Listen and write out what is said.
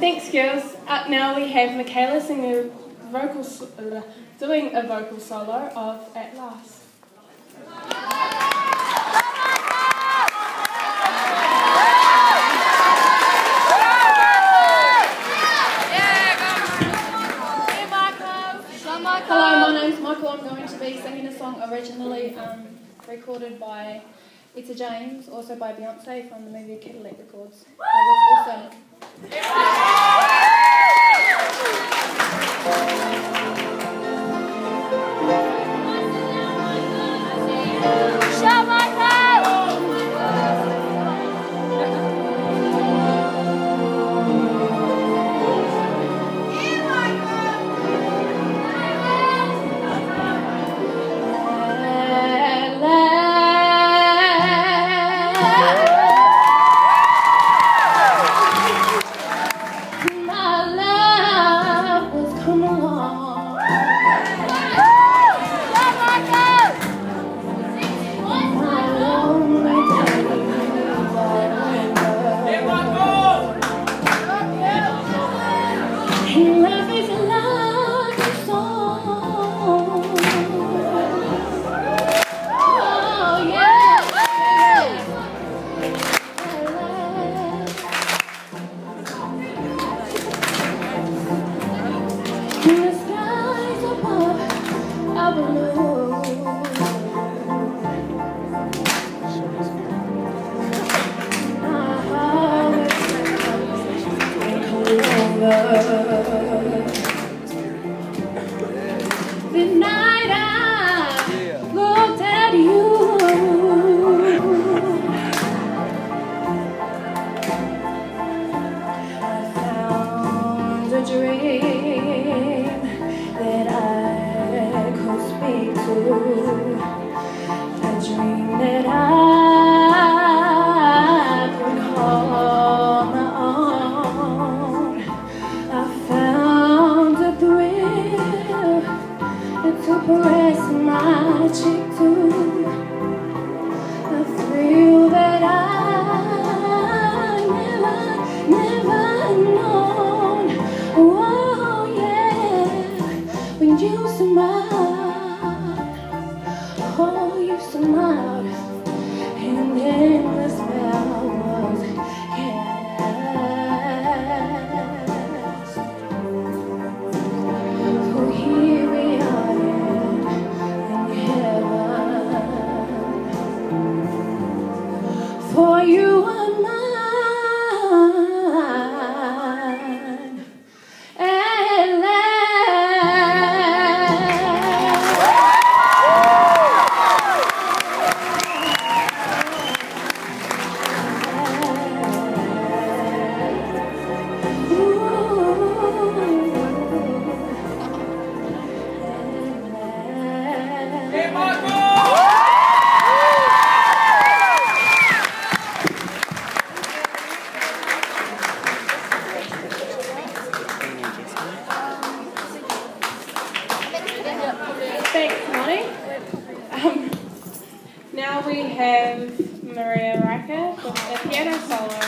Thanks, girls. Up now we have Michaela singing a vocal, uh, doing a vocal solo of At Last. Hello, my name's Mikal. I'm going to be singing a song originally um, recorded by Etta James, also by Beyonce from the movie Cadillac Records. So love And you smile, oh, you smile and then I. Now we have Maria Riker with a piano solo.